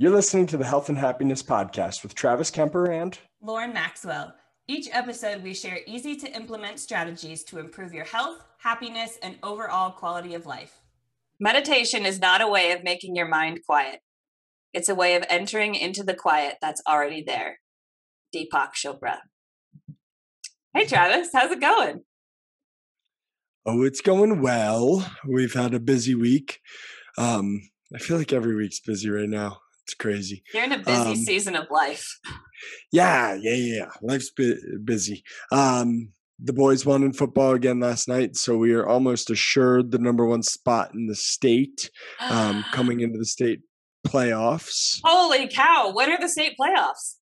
You're listening to the Health and Happiness Podcast with Travis Kemper and Lauryn Maxwell. Each episode, we share easy to implement strategies to improve your health, happiness, and overall quality of life. Meditation is not a way of making your mind quiet, it's a way of entering into the quiet that's already there. Deepak Chopra. Hey, Travis, how's it going? Oh, it's going well. We've had a busy week. Um, I feel like every week's busy right now. It's crazy. You're in a busy um, season of life. Yeah, yeah, yeah. Life's busy. Um, the boys won in football again last night, so we are almost assured the number one spot in the state um, coming into the state playoffs. Holy cow! When are the state playoffs?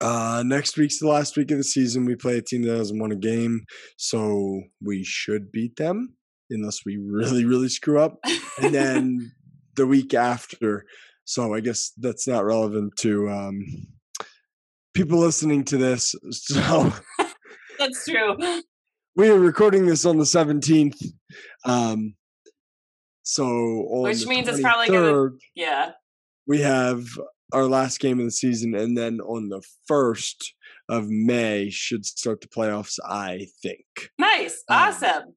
Uh, next week's the last week of the season. We play a team that hasn't won a game, so we should beat them unless we really, really screw up. And then the week after, so I guess that's not relevant to um, people listening to this. So that's true. We are recording this on the 17th. Um, so which means it's probably gonna yeah. We have our last game of the season, and then on the first of May should start the playoffs. I think. Nice, um, awesome.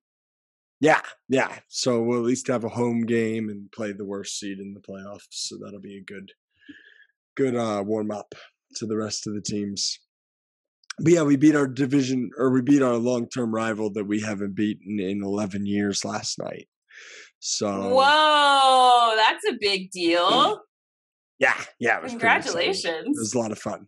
Yeah, yeah. So we'll at least have a home game and play the worst seed in the playoffs. So that'll be a good, good uh, warm up to the rest of the teams. But yeah, we beat our division or we beat our long term rival that we haven't beaten in eleven years last night. So whoa, that's a big deal. Yeah, yeah. Congratulations! It was a lot of fun.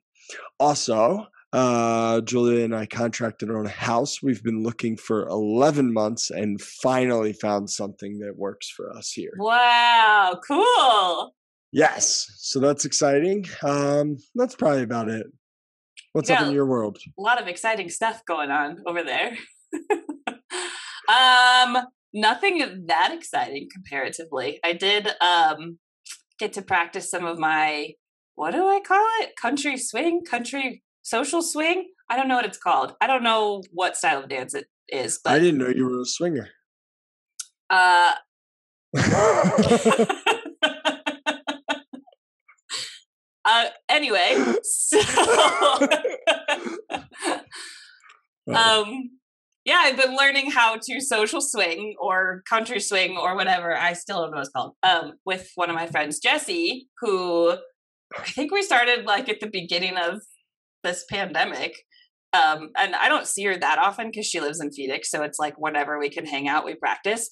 Also, uh, Julia and I contracted our own house. We've been looking for 11 months and finally found something that works for us here. Wow, cool. Yes, so that's exciting. Um, that's probably about it. What's up in your world? A lot of exciting stuff going on over there. um, nothing that exciting comparatively. I did um get to practice some of my what do I call it? Country swing, country social swing. I don't know what it's called. I don't know what style of dance it is. But I didn't know you were a swinger. Uh. uh anyway, so um yeah, I've been learning how to social swing or country swing or whatever. I still don't know what it's called. Um, with one of my friends, Jesse, who I think we started like at the beginning of this pandemic. Um, and I don't see her that often because she lives in Phoenix. So it's like whenever we can hang out, we practice.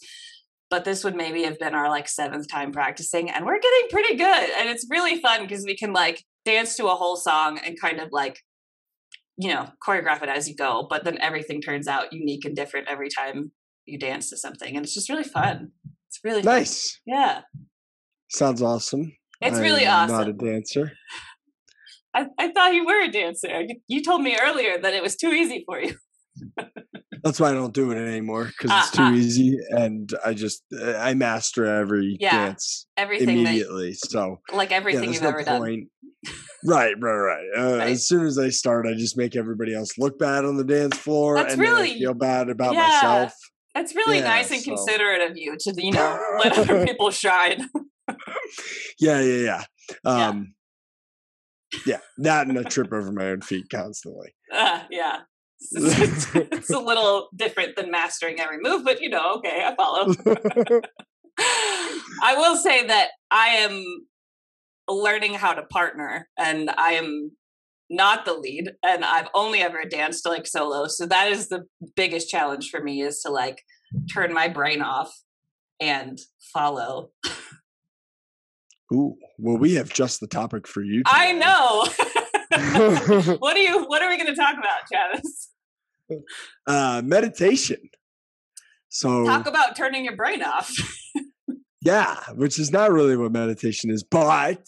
But this would maybe have been our like seventh time practicing, and we're getting pretty good. And it's really fun because we can like dance to a whole song and kind of like, you know, choreograph it as you go. But then everything turns out unique and different every time you dance to something. And it's just really fun. It's really nice. Fun. Yeah. Sounds awesome. It's really awesome. Not a dancer. I, I thought you were a dancer. You told me earlier that it was too easy for you. That's why I don't do it anymore because uh, it's too uh. easy, and I just uh, I master every yeah, dance everything immediately. That, so like everything yeah, you've no ever point. done. right, right, right. Uh, right. As soon as I start, I just make everybody else look bad on the dance floor, That's and really, feel bad about yeah, myself. That's really yeah, nice and so. considerate of you to you know let other people shine. yeah, yeah, yeah. Um, yeah, not and a trip over my own feet constantly. Uh, yeah. It's, it's, a little different than mastering every move, but you know, okay, I follow. I will say that I am learning how to partner and I am not the lead and I've only ever danced like solo. So that is the biggest challenge for me is to like turn my brain off and follow. Ooh, well, we have just the topic for you. Today. I know. what are you? What are we going to talk about, Travis? Uh, meditation. So talk about turning your brain off. yeah, which is not really what meditation is, but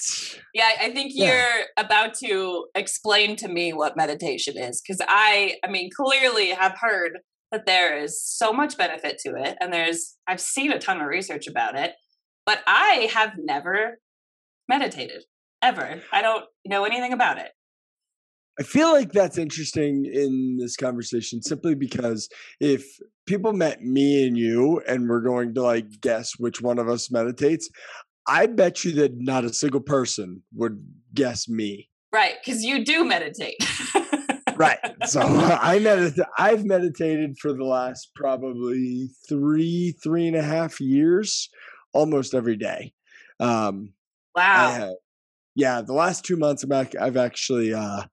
yeah, I think you're about to explain to me what meditation is because I, I mean, clearly have heard that there is so much benefit to it, and there's I've seen a ton of research about it, but I have never meditated ever. I don't know anything about it. I feel like that's interesting in this conversation simply because if people met me and you and we're going to like guess which one of us meditates, I bet you that not a single person would guess me. Right, because you do meditate. right. So I medit- I've meditated for the last probably three, three and a half years, almost every day. Um, wow. Yeah, the last two months I've, I've actually uh,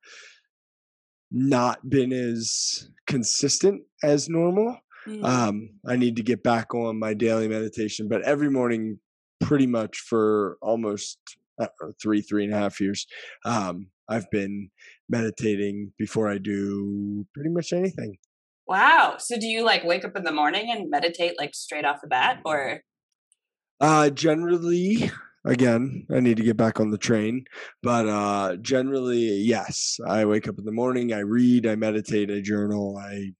not been as consistent as normal. Mm-hmm. Um, I need to get back on my daily meditation, but every morning, pretty much for almost know, three, three and a half years, um, I've been meditating before I do pretty much anything. Wow. So do you like wake up in the morning and meditate like straight off the bat or? Uh, generally, again, I need to get back on the train, but uh, generally, yes. I wake up in the morning, I read, I meditate, I journal, I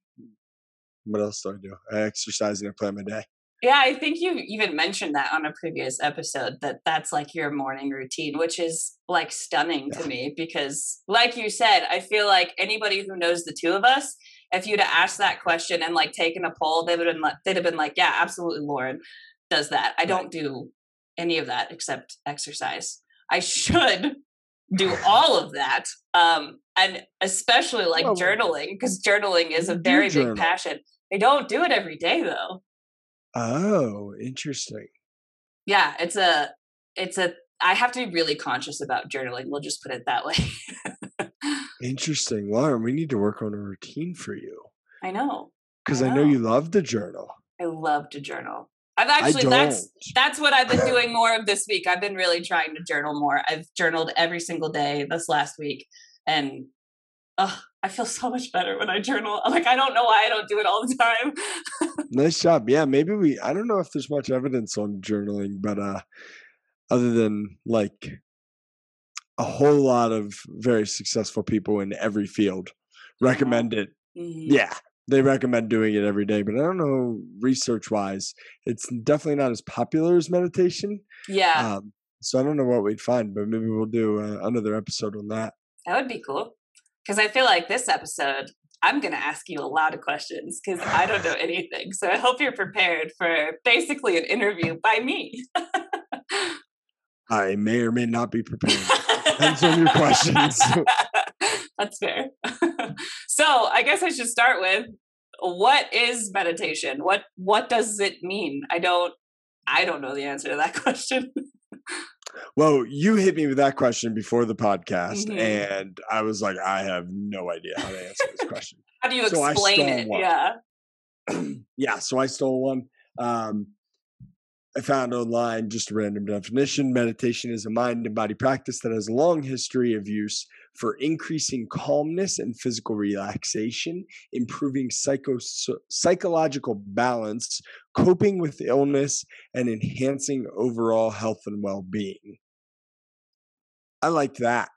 what else do I do? I exercise and I plan my day. Yeah, I think you even mentioned that on a previous episode that that's like your morning routine, which is like stunning yeah. to me because, like you said, I feel like anybody who knows the two of us, if you'd have asked that question and like taken a poll, they would have been they'd have been like, "Yeah, absolutely, Lauryn does that." I don't do any of that except exercise. I should do all of that, um, and especially like well, journaling because journaling is a very big passion. I don't do it every day though. Oh, interesting. Yeah, it's a it's a I have to be really conscious about journaling. We'll just put it that way. interesting. Lauryn, we need to work on a routine for you. I know. Because I, I, know you love to journal. I love to journal. I've actually that's that's what I've been doing more of this week. I've been really trying to journal more. I've journaled every single day this last week and oh, I feel so much better when I journal. Like I don't know why I don't do it all the time. nice job. Yeah, maybe we I don't know if there's much evidence on journaling, but uh other than like a whole lot of very successful people in every field recommend it. Mm-hmm. Yeah, they recommend doing it every day, but I don't know research wise, it's definitely not as popular as meditation. Yeah. Um, so I don't know what we'd find, but maybe we'll do uh, another episode on that. That would be cool because I feel like this episode, I'm going to ask you a lot of questions because I don't know anything. So I hope you're prepared for basically an interview by me. I may or may not be prepared. Depends on your questions. That's fair. So I guess I should start with what is meditation? What what does it mean? I don't I don't know the answer to that question. Well, you hit me with that question before the podcast, mm-hmm. and I was like, I have no idea how to answer this question. how do you so explain it? One. Yeah. yeah. So I stole one. Um, I found online just a random definition. Meditation is a mind and body practice that has a long history of use for increasing calmness and physical relaxation, improving psycho- psychological balance, coping with illness, and enhancing overall health and well being. I like that.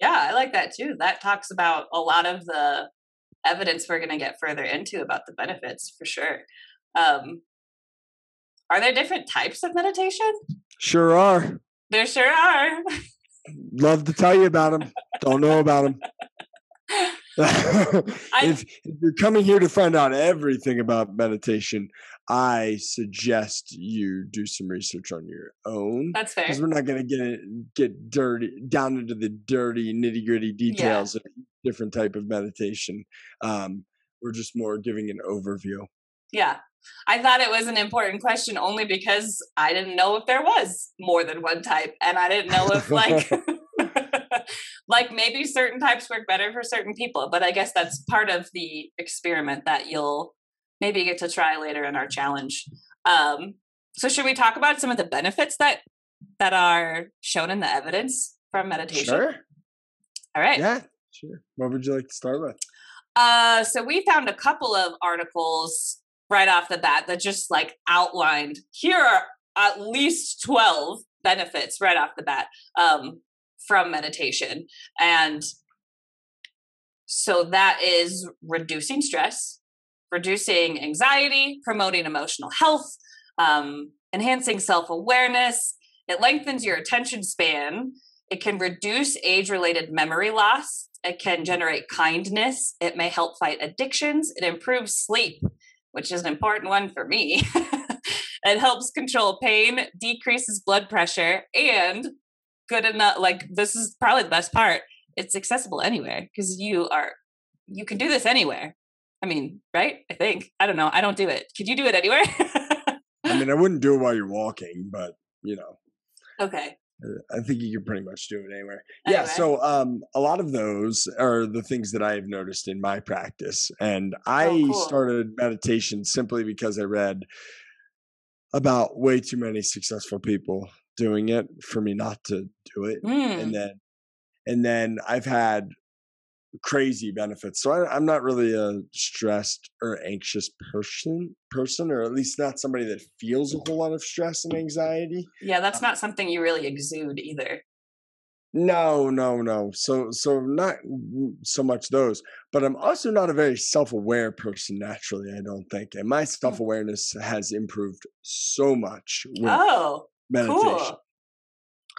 Yeah, I like that too. That talks about a lot of the evidence we're going to get further into about the benefits for sure. Um, are there different types of meditation? Sure are. There sure are. Love to tell you about them. Don't know about them. if, if, you're coming here to find out everything about meditation, I suggest you do some research on your own. That's fair. Because we're not going to get get dirty down into the dirty nitty gritty details yeah. of different type of meditation. Um, we're just more giving an overview. Yeah, I thought it was an important question only because I didn't know if there was more than one type, and I didn't know if like like maybe certain types work better for certain people. But I guess that's part of the experiment that you'll maybe get to try later in our challenge. Um, so should we talk about some of the benefits that that are shown in the evidence from meditation? Sure. All right. Yeah, sure. What would you like to start with? Uh, so we found a couple of articles right off the bat that just like outlined here are at least 12 benefits right off the bat um, from meditation. And so that is reducing stress, reducing anxiety, promoting emotional health, um, enhancing self awareness. It lengthens your attention span. It can reduce age related memory loss. It can generate kindness. It may help fight addictions. It improves sleep which is an important one for me. It helps control pain, decreases blood pressure, and good enough. Like this is probably the best part. It's accessible anywhere because you are you can do this anywhere. I mean, right? I think I don't know. I don't do it. Could you do it anywhere? I mean, I wouldn't do it while you're walking, but you know. Okay. I think you can pretty much do it anywhere. Anyway. Yeah. So um, a lot of those are the things that I've noticed in my practice, and I oh, cool. started meditation simply because I read about way too many successful people doing it for me not to do it, mm. and then and then I've had crazy benefits. So I, am not really a stressed or anxious person, person, or at least not somebody that feels a whole lot of stress and anxiety. Yeah, that's not something you really exude either. No, no, no. So, so not so much those, but I'm also not a very self-aware person naturally. I don't think, and my hmm. self-awareness has improved so much. With oh, meditation. Cool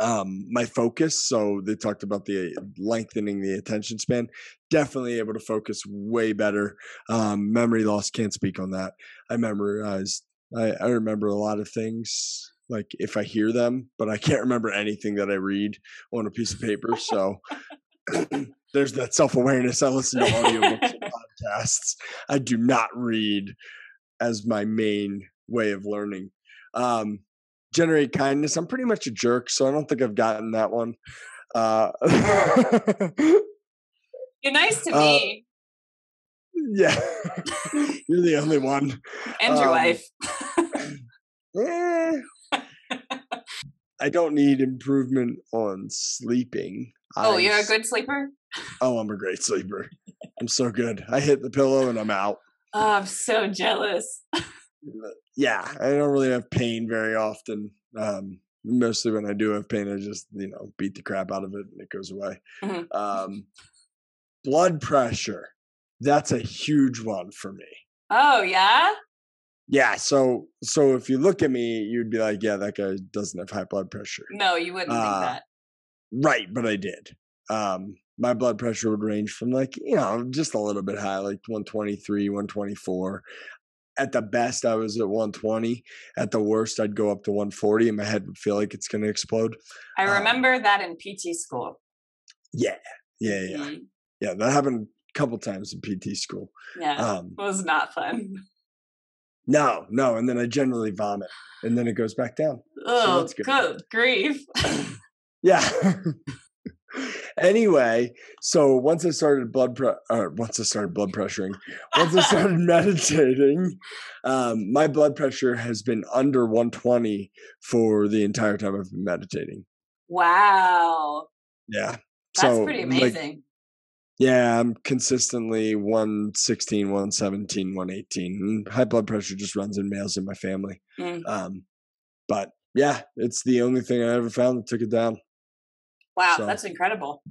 um, my focus. So they talked about the lengthening the attention span. Definitely able to focus way better. Um, memory loss can't speak on that. I memorized. I, I remember a lot of things like if I hear them, but I can't remember anything that I read on a piece of paper. So there's that self awareness. I listen to audiobooks and podcasts. I do not read as my main way of learning. Um, generate kindness. I'm pretty much a jerk, so I don't think I've gotten that one. Uh, You're nice to uh, me. Yeah, you're the only one. And your um, wife. eh, I don't need improvement on sleeping. Oh, I, you're a good sleeper? Oh, I'm a great sleeper. I'm so good. I hit the pillow and I'm out. Oh, I'm so jealous yeah, I don't really have pain very often. Um, mostly when I do have pain, I just you know beat the crap out of it and it goes away. Mm-hmm. Um, blood pressure, that's a huge one for me. Oh yeah. Yeah, so so if you look at me, you'd be like, yeah, that guy doesn't have high blood pressure. No, you wouldn't uh, think that. Right, but I did. Um, my blood pressure would range from like you know just a little bit high like 123 124 at the best I was at 120. At the worst, I'd go up to 140, and my head would feel like it's going to explode. I um remember um, that in PT school. Yeah, yeah, yeah, mm-hmm. yeah. That happened a couple times in PT school. Yeah, um, it was not fun. No, no, and then I generally vomit, and then it goes back down. Oh, so good. good grief! yeah. anyway, so once I started blood pre- or once I started blood pressuring, once I started meditating, um, my blood pressure has been under 120 for the entire time I've been meditating. Wow. Yeah. That's so, pretty amazing. Like, yeah, I'm consistently 116, 117, 118. High blood pressure just runs in males in my family. Mm. Um, but yeah, it's the only thing I ever found that took it down. Wow, so, that's incredible.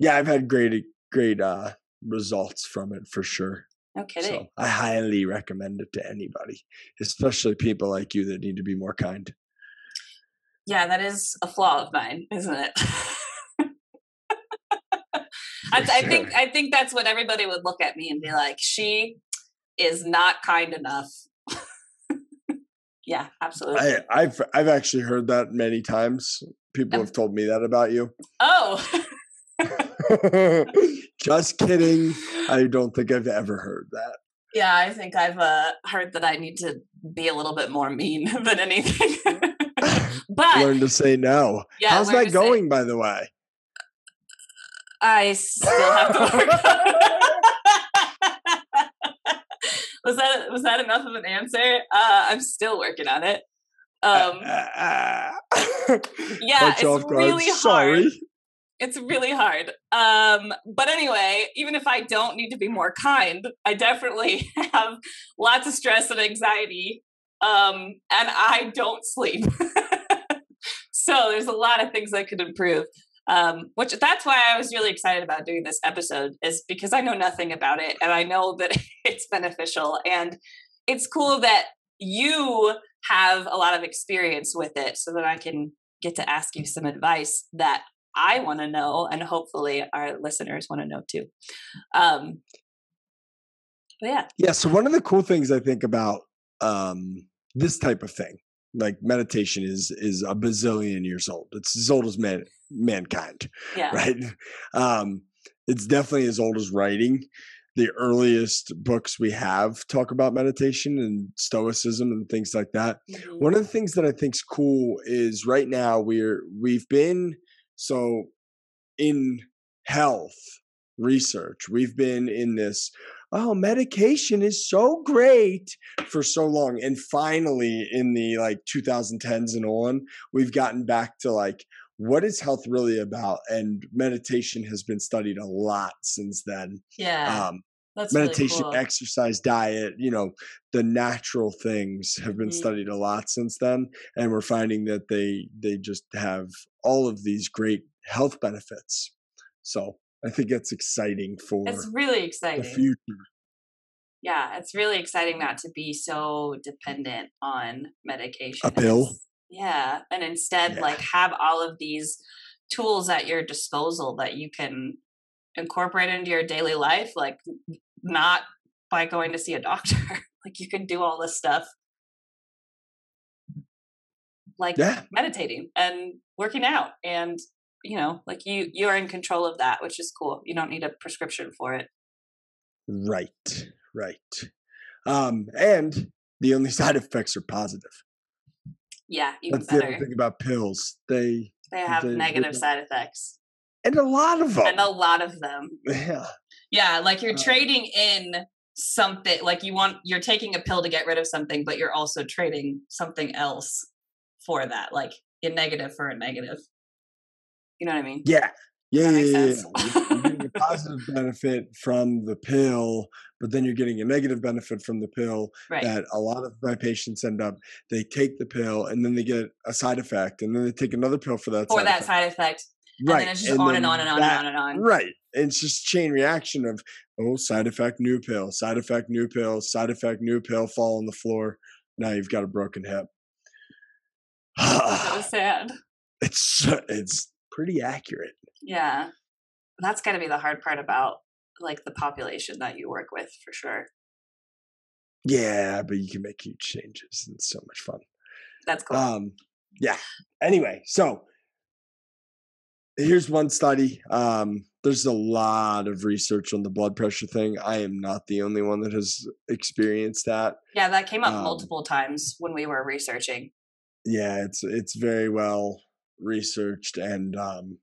Yeah, I've had great great uh results from it for sure. No kidding. So I highly recommend it to anybody, especially people like you that need to be more kind. Yeah, that is a flaw of mine, isn't it? I, sure. I think I think that's what everybody would look at me and be like, she is not kind enough. Yeah, absolutely. I, have I've actually heard that many times people have told me that about you. Oh. Just kidding. I don't think I've ever heard that. Yeah, I think I've uh, heard that I need to be a little bit more mean than anything. but learn to say no. Yeah, How's that going, say, by the way? I still have to work was that was that enough of an answer? Uh, I'm still working on it. Um, yeah, it's really hard. Sorry. It's really hard. Um, but anyway, even if I don't need to be more kind, I definitely have lots of stress and anxiety. Um, and I don't sleep. so there's a lot of things I could improve. Um, which that's why I was really excited about doing this episode, is because I know nothing about it and I know that it's beneficial. And it's cool that you have a lot of experience with it so that I can get to ask you some advice that I want to know and hopefully our listeners want to know too. Um, yeah. Yeah. So one of the cool things I think about um, this type of thing like meditation is is a bazillion years old it's as old as man mankind Yeah. right um it's definitely as old as writing the earliest books we have talk about meditation and stoicism and things like that Mhm. one of the things that I think is cool is right now we're we've been so in health research. We've been in this oh medication is so great for so long and finally in the like 2010s and on we've gotten back to like what is health really about and meditation has been studied a lot since then Yeah. um that's meditation, really cool. exercise, diet, you know, the natural things have been Mhm. studied a lot since then. And we're finding that they they just have all of these great health benefits. So I think that's exciting for It's really the exciting. future. yeah, it's really exciting not to be so dependent on medication. A pill? Yeah, and instead Yeah. like have all of these tools at your disposal that you can incorporate into your daily life like not by going to see a doctor. like you can do all this stuff like Yeah. meditating and working out and you know, like you you're in control of that, which is cool. You don't need a prescription for it. Right. Right. Um, and the only side effects are positive. Yeah, even That's the better. other thing about pills. They They have they- they negative don't- side effects. and a lot of them. And a lot of them. yeah. Yeah, like you're Um, trading in something like you want you're taking a pill to get rid of something, but you're also trading something else for that, like a negative for a negative. You know what I mean? Yeah. Yeah, yeah, yeah, yeah. You're getting a positive benefit from the pill, but then you're getting a negative benefit from the pill Right. that a lot of my patients end up they take the pill and then they get a side effect and then they take another pill for that for side that effect. side effect. And right then it's just on and on and on that- and on and on. right it's just chain reaction of oh side effect new pill side effect new pill side effect new pill fall on the floor now you've got a broken hip So sad. it's it's pretty accurate Yeah. That's gotta be the hard part about like the population that you work with for sure. yeah but you can make huge changes and it's so much fun That's cool. Um, yeah. Anyway, so here's one study. Um, there's a lot of research on the blood pressure thing. I am not the only one that has experienced that. yeah, that came up um, multiple times when we were researching. Yeah, it's it's very well researched and um,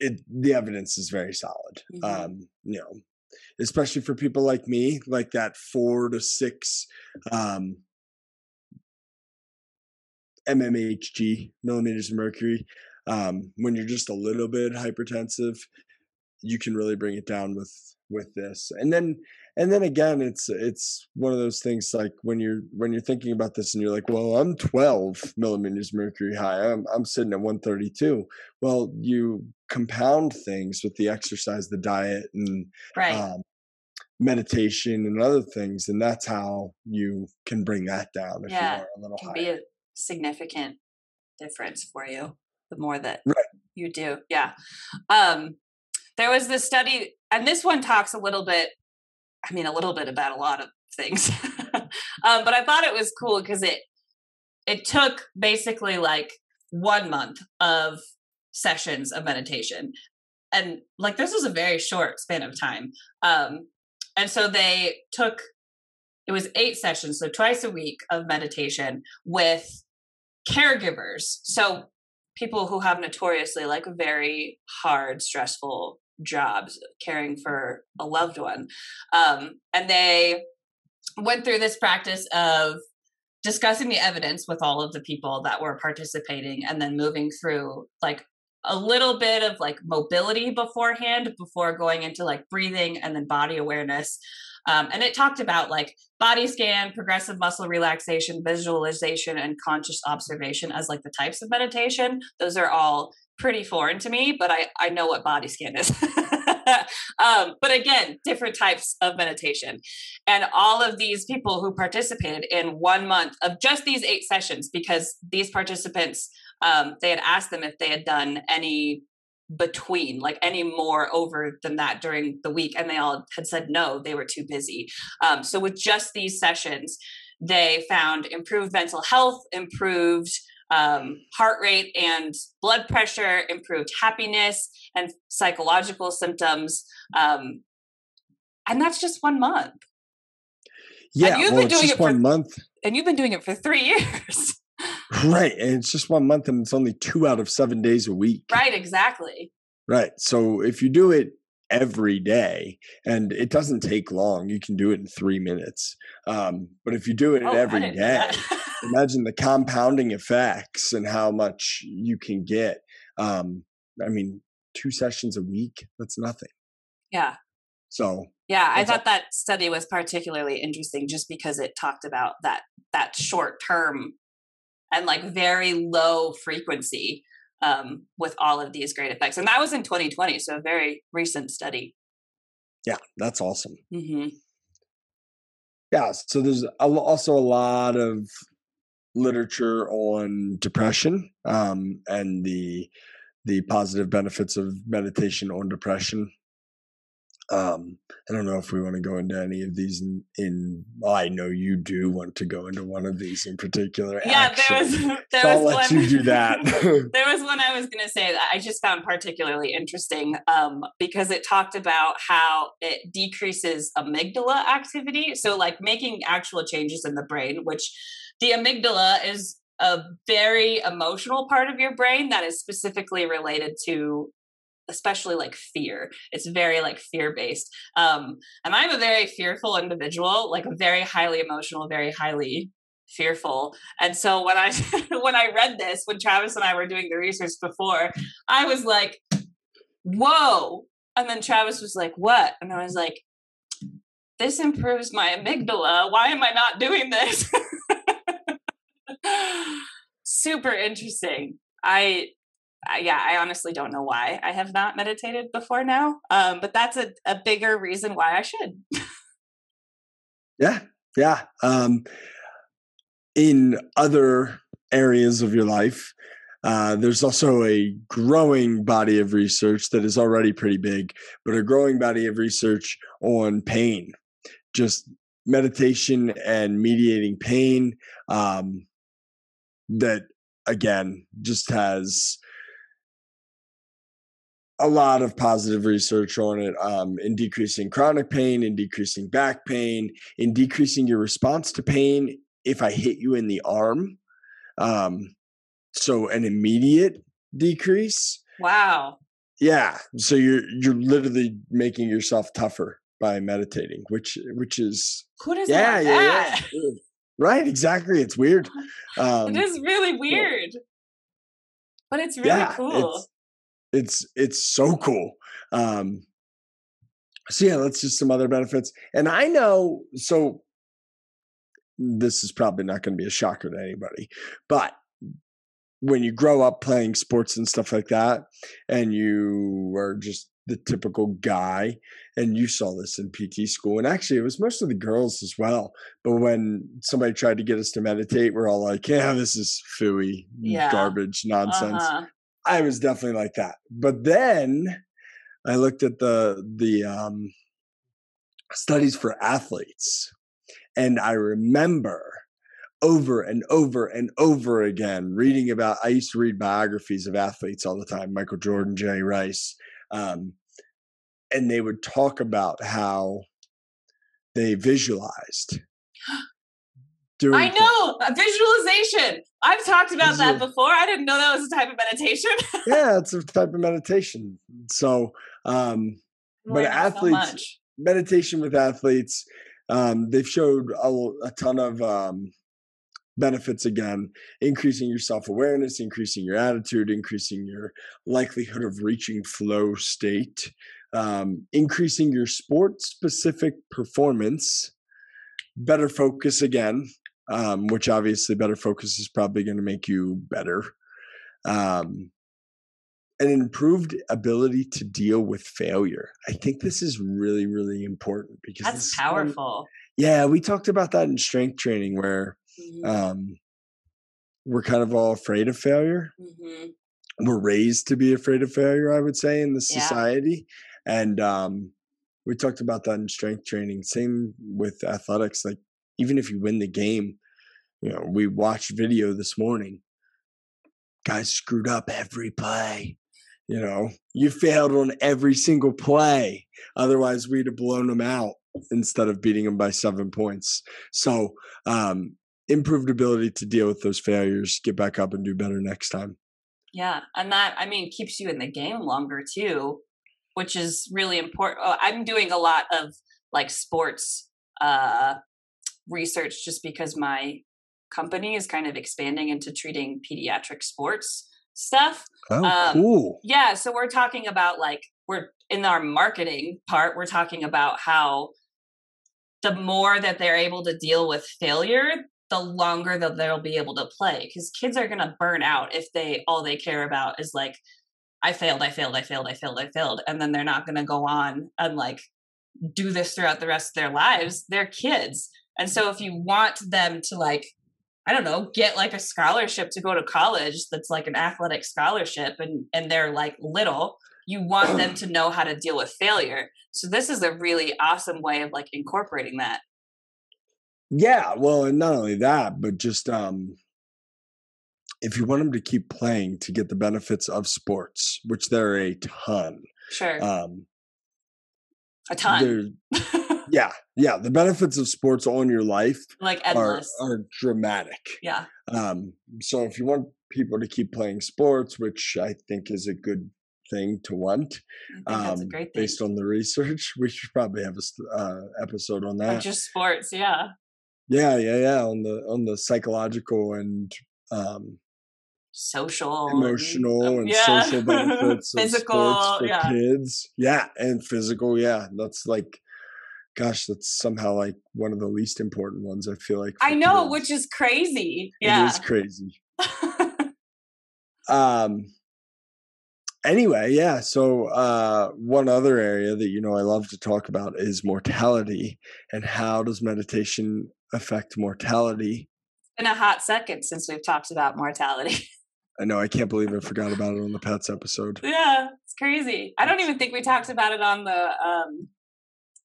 it the evidence is very solid. Mhm. Um, you know, especially for people like me, like that four to six um, mmHg millimeters of mercury. Um, when you're just a little bit hypertensive, you can really bring it down with with this. And then and then again, it's it's one of those things like when you're when you're thinking about this and you're like, well, I'm 12 millimeters mercury high. I'm I'm sitting at 132. Well, you compound things with the exercise, the diet, and Right. um, meditation and other things, and that's how you can bring that down if Yeah, you are a little can higher. be a significant difference for you the more that Right. you do yeah um there was this study and this one talks a little bit i mean a little bit about a lot of things. Um but i thought it was cool because it it took basically like one month of sessions of meditation. And like this was a very short span of time. Um and so they took it was eight sessions so twice a week of meditation with caregivers. So people who have notoriously like very hard stressful jobs caring for a loved one um, and they went through this practice of discussing the evidence with all of the people that were participating and then moving through like a little bit of like mobility beforehand before going into like breathing and then body awareness um, and it talked about like body scan progressive muscle relaxation visualization and conscious observation as like the types of meditation. Those are all pretty foreign to me but i i know what body scan is um, but again different types of meditation and all of these people who participated in one month of just these eight sessions because these participants um, they had asked them if they had done any between, like any more over than that during the week. And they all had said no, they were too busy. Um, so with just these sessions, they found improved mental health, improved um, heart rate and blood pressure, improved happiness and psychological symptoms. Um, and that's just one month. Yeah, you've well, been doing it for, one month, and you've been doing it for three years. right, and it's just one month, and it's only two out of seven days a week. Right, exactly. Right. So if you do it every day and it doesn't take long you can do it in three minutes um, but if you do it oh, every day imagine the compounding effects and how much you can get um, i mean two sessions a week that's nothing. Yeah. So yeah i thought that study was particularly interesting just because it talked about that that short term and like very low frequency um, with all of these great effects. And that was in 2020, so a very recent study. Yeah, that's awesome. Mm-hmm. Yeah, so there's also a lot of literature on depression um, and the the positive benefits of meditation on depression. Um, I don't know if we want to go into any of these in, in well, I know you do want to go into one of these in particular. Yeah, there was there so was I'll let one, you do that. there was one I was gonna say that I just found particularly interesting um, because it talked about how it decreases amygdala activity. So like making actual changes in the brain, which the amygdala is a very emotional part of your brain that is specifically related to especially like fear. It's very like fear based um and i'm a very fearful individual like very highly emotional very highly fearful. And so when i when i read this when travis and i were doing the research before i was like whoa. And then travis was like what? And i was like this improves my amygdala. Why am i not doing this? Super interesting. I yeah, I honestly don't know why I have not meditated before now. Um, but that's a, a bigger reason why I should. yeah, yeah. Um, in other areas of your life, uh, there's also a growing body of research that is already pretty big, but a growing body of research on pain, just meditation and mediating pain. Um, that again just has a lot of positive research on it um, in decreasing chronic pain, in decreasing back pain, in decreasing your response to pain if I hit you in the arm. Um, so an immediate decrease. Wow. Yeah. So you're you're literally making yourself tougher by meditating, which which is who does yeah, yeah, that? yeah. Right, exactly. It's weird. Um, it is really weird. But it's really yeah, cool. It's, it's it's so cool. Um, so yeah, that's just some other benefits. And I know so this is probably not going to be a shocker to anybody, but when you grow up playing sports and stuff like that, and you are just the typical guy, and you saw this in PT school, and actually it was most of the girls as well. But when somebody tried to get us to meditate, we're all like, "Yeah, this is fooey, yeah. garbage, nonsense." Uh-huh. I was definitely like that. But then I looked at the the um, studies for athletes, and I remember over and over and over again reading about. I used to read biographies of athletes all the time, Michael Jordan, Jerry Rice, um, and they would talk about how they visualized doing I know visualization. I've talked about that before. I didn't know that was a type of meditation. yeah, it's a type of meditation. So, um, but athletes, so meditation with athletes, um, they've showed a, a ton of um, benefits again, increasing your self awareness, increasing your attitude, increasing your likelihood of reaching flow state, um, increasing your sport specific performance, better focus again, um, which obviously better focus is probably going to make you better. Um, an improved ability to deal with failure. I think this is really, really important because that's powerful. yeah, we talked about that in strength training where mm-hmm. um, we're kind of all afraid of failure. Mm-hmm. we're raised to be afraid of failure, I would say, in the Yeah. society. And um, we talked about that in strength training. Same with athletics. Like, even if you win the game, you know, we watched video this morning. Guys screwed up every play. You know, you failed on every single play. Otherwise, we'd have blown them out instead of beating them by seven points. So, um, improved ability to deal with those failures, get back up and do better next time. Yeah, and that I mean keeps you in the game longer too, which is really important. Oh, I'm doing a lot of like sports uh research just because my company is kind of expanding into treating pediatric sports stuff. Oh, Um, cool. Yeah, so we're talking about like we're in our marketing part, we're talking about how the more that they're able to deal with failure, the longer that they'll be able to play because kids are going to burn out if they all they care about is like I failed, I failed, I failed, I failed, I failed and then they're not going to go on and like do this throughout the rest of their lives. They're kids. And so if you want them to like I don't know, get like a scholarship to go to college that's like an athletic scholarship and and they're like little, you want them to know how to deal with failure. So this is a really awesome way of like incorporating that. Yeah, well, and not only that, but just um if you want them to keep playing to get the benefits of sports, which there are a ton. Sure. Um a ton. yeah, yeah, the benefits of sports on your life like are endless. are dramatic. yeah. Um so if you want people to keep playing sports, which I think is a good thing to want, I think that's a um, great thing. based on the research, we should probably have a uh, episode on Or that. just sports, yeah. Yeah, yeah, yeah. On the on the psychological and um, Social, emotional um, and yeah. social benefits of physical, sports for yeah. kids. Yeah, and physical. Yeah, that's like, gosh, that's somehow like one of the least important ones. I feel like. I know, kids. which is crazy. it Yeah. is crazy. Um. Anyway, yeah. So, uh, one other area that you know I love to talk about is mortality and how does meditation affect mortality. Been a hot second since we've talked about mortality. I know I can't believe I forgot about it on the pets episode. yeah, it's crazy. I don't even think we talked about it on the um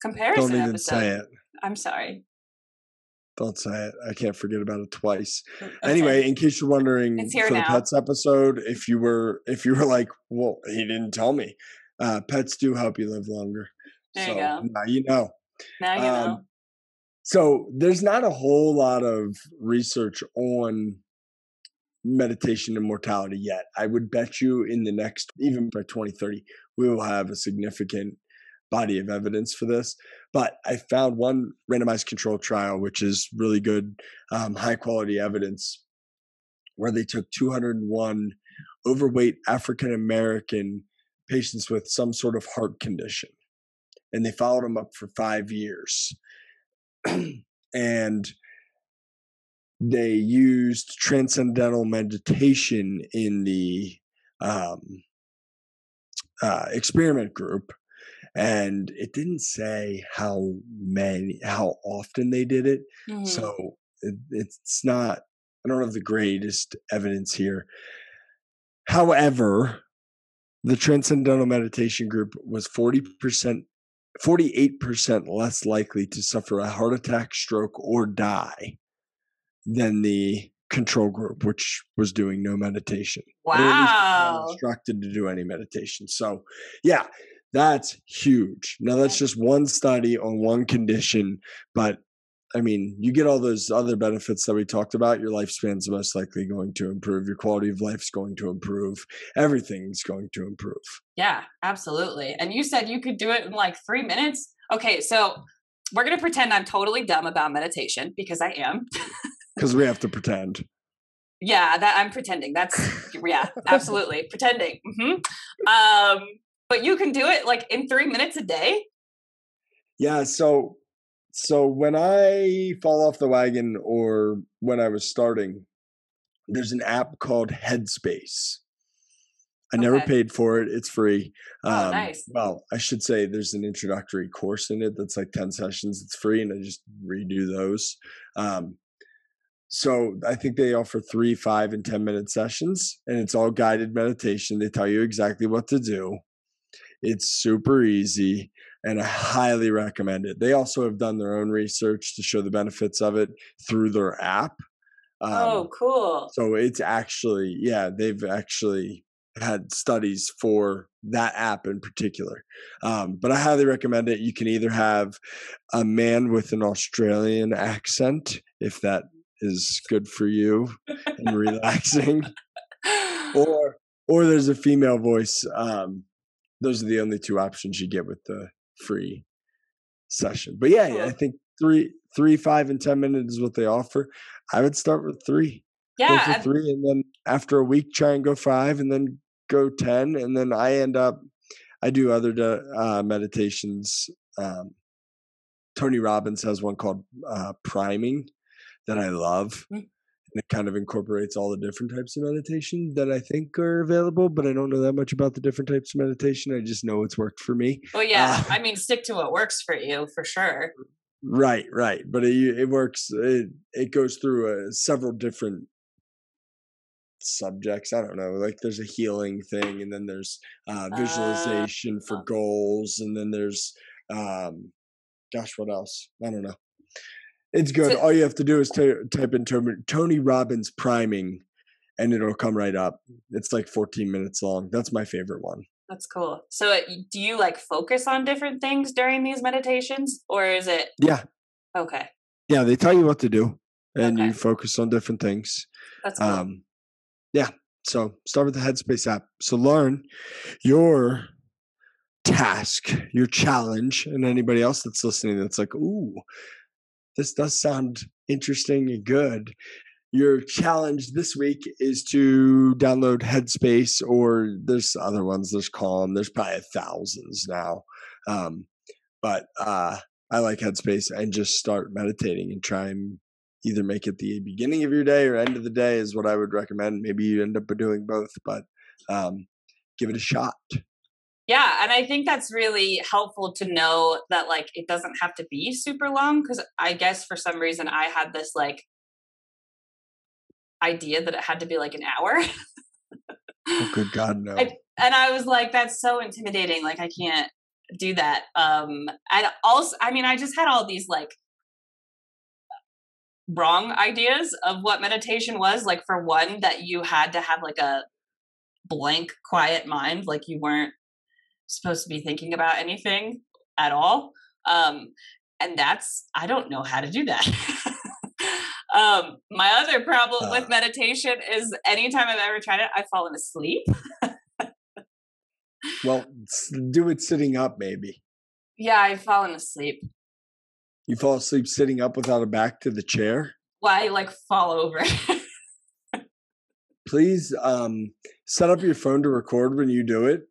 comparison Don't even episode. say it. I'm sorry. Don't say it. I can't forget about it twice. Okay. Anyway, in case you're wondering for the pets episode, if you were if you were like, well, he didn't tell me. Uh, pets do help you live longer. There you so go. now you know. now you know. Um, So there's not a whole lot of research on meditation and mortality yet. I would bet you in the next, even by 2030, we will have a significant body of evidence for this. But I found one randomized control trial, which is really good, um, high quality evidence, where they took 201 overweight African American patients with some sort of heart condition. And they followed them up for five years. and they used transcendental meditation in the um, uh, experiment group and it didn't say how many how often they did it Mhm. so it, it's not i don't have the greatest evidence here however the transcendental meditation group was 40% 48% less likely to suffer a heart attack stroke or die than the control group which was doing no meditation or at least was not wow. instructed to do any meditation so yeah that's huge now that's just one study on one condition but i mean you get all those other benefits that we talked about your lifespan's most likely going to improve your quality of life's going to improve everything's going to improve Yeah, absolutely. And you said you could do it in like three minutes. Okay, so we're gonna pretend I'm totally dumb about meditation because I am. because we have to pretend Yeah, that I'm pretending. That's yeah, absolutely pretending. hmm Um, but you can do it like in three minutes a day. Yeah, so so when I fall off the wagon or when I was starting, there's an app called Headspace. I never paid for it. It's free. Um, Oh, nice. Well, I should say there's an introductory course in it that's like 10 sessions. It's free, and I just redo those. Um, so I think they offer three, five, and 10 minute sessions, and it's all guided meditation. They tell you exactly what to do. It's super easy, and I highly recommend it. They also have done their own research to show the benefits of it through their app. Um, oh, cool. So it's actually, yeah, they've actually had studies for that app in particular. Um, but I highly recommend it. You can either have a man with an Australian accent, if that is good for you and relaxing, or or there's a female voice. Um, those are the only two options you get with the free session. But yeah, I think three, three, five, and ten minutes is what they offer. I would start with three. Yeah, go for three, and then after a week, try and go five, and then go 10 and then i end up i do other uh, meditations um, tony robbins has one called uh, priming that i love mm. It kind of incorporates all the different types of meditation that i think are available but i don't know that much about the different types of meditation i just know it's worked for me well yeah uh, i mean stick to what works for you for sure right right but it, it works it, it goes through uh, several different subjects. I don't know. Like there's a healing thing, and then there's uh, uh visualization uh, for goals, and then there's um, gosh, what else? I don't know. It's good. All you have to do is t- type in Tony Robbins priming, and it'll come right up. It's like 14 minutes long. That's my favorite one. That's cool. So, it, do you like focus on different things during these meditations, or is it? Yeah. Okay. Yeah, they tell you what to do, and okay. you focus on different things. That's cool. Um, yeah. So start with the Headspace app. So learn your task, your challenge, and anybody else that's listening that's like, ooh, this does sound interesting and good. Your challenge this week is to download Headspace, or there's other ones. There's Calm. There's probably thousands now. Um, but uh, I like Headspace and just start meditating and try and either make it the beginning of your day or end of the day is what I would recommend. Maybe you end up doing both, but um, give it a shot. Yeah, and I think that's really helpful to know that like it doesn't have to be super long because I guess for some reason I had this like idea that it had to be like an hour. oh, good God, no! I, and I was like, that's so intimidating. Like I can't do that. Um, and also, I mean, I just had all these like wrong ideas of what meditation was. Like, for one, that you had to have like a blank, quiet mind, like you weren't supposed to be thinking about anything at all. Um, and that's, I don't know how to do that. um, my other problem uh, with meditation is anytime I've ever tried it, I've fallen asleep. well, do it sitting up, maybe. Yeah, I've fallen asleep. You fall asleep sitting up without a back to the chair? Why, like, fall over? Please um, set up your phone to record when you do it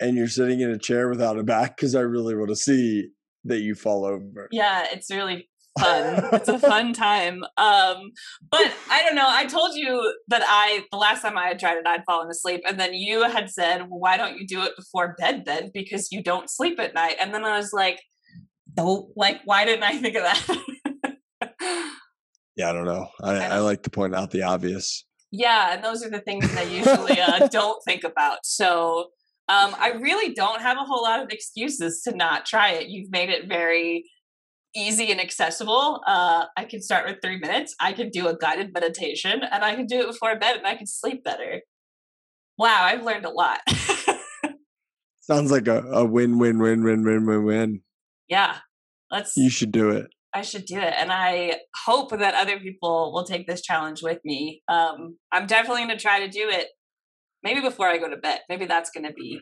and you're sitting in a chair without a back because I really want to see that you fall over. Yeah, it's really fun. it's a fun time. Um, but I don't know. I told you that I the last time I had tried it, I'd fallen asleep, and then you had said, well, "Why don't you do it before bed then? Because you don't sleep at night." And then I was like, "Don't like. Why didn't I think of that?" yeah, I don't know. I, I, I, like to point out the obvious. Yeah, and those are the things that I usually uh, don't think about. So um, I really don't have a whole lot of excuses to not try it. You've made it very easy and accessible. Uh, I can start with three minutes. I can do a guided meditation, and I can do it before bed, and I can sleep better. Wow, I've learned a lot. Sounds like a, a win win win win win win win. Yeah, let's. You should do it. I should do it. And I hope that other people will take this challenge with me. Um, I'm definitely going to try to do it maybe before I go to bed. Maybe that's going to be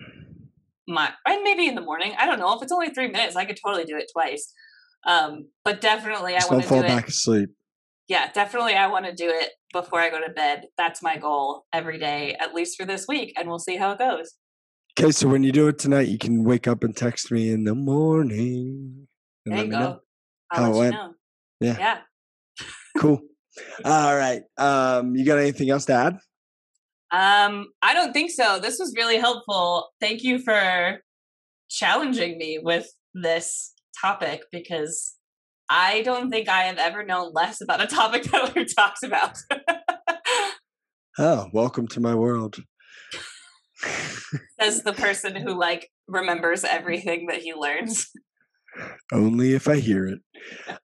my, and maybe in the morning. I don't know. If it's only three minutes, I could totally do it twice. Um, but definitely, I want to fall do back asleep. Yeah, definitely, I want to do it before I go to bed. That's my goal every day, at least for this week, and we'll see how it goes. Okay, so when you do it tonight, you can wake up and text me in the morning. there you go. I'll how it went. Know. Yeah. Yeah. cool. All right. Um, you got anything else to add? Um, I don't think so. This was really helpful. Thank you for challenging me with this topic because I don't think I have ever known less about a topic that we've talked about. oh, welcome to my world. As the person who like remembers everything that he learns. Only if I hear it.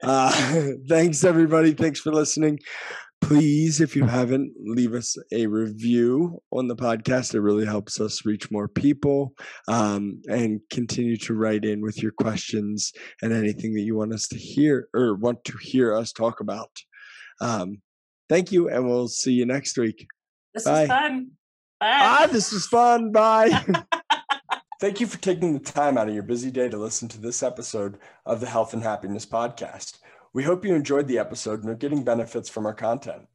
Uh, thanks, everybody. Thanks for listening. Please, if you haven't, leave us a review on the podcast. It really helps us reach more people um, and continue to write in with your questions and anything that you want us to hear or want to hear us talk about. Um, thank you, and we'll see you next week. This Bye. was fun. Bye. Ah, this was fun. Bye. Thank you for taking the time out of your busy day to listen to this episode of the Health and Happiness Podcast. We hope you enjoyed the episode and are getting benefits from our content.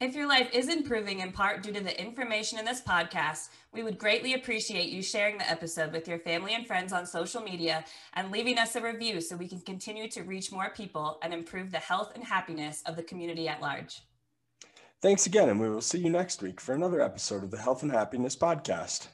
If your life is improving in part due to the information in this podcast, we would greatly appreciate you sharing the episode with your family and friends on social media and leaving us a review so we can continue to reach more people and improve the health and happiness of the community at large. Thanks again, and we will see you next week for another episode of the Health and Happiness Podcast.